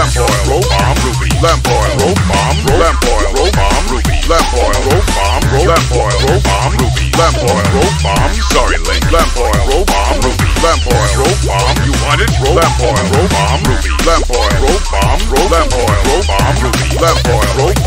lamp oil, rope bomb, ruby, lamp oil, rope bomb, lamp oil, rope bomb, ruby, lamp oil, rope bomb, lamp oil, rope bomb, ruby, lamp oil, rope bomb. Sorry, Link, lamp oil, rope bomb, ruby, lamp oil, rope bomb. You want it? Rope. Lamp oil, rope bomb, ruby, lamp oil, rope bomb, lamp oil, rope bomb, ruby, lamp oil. rope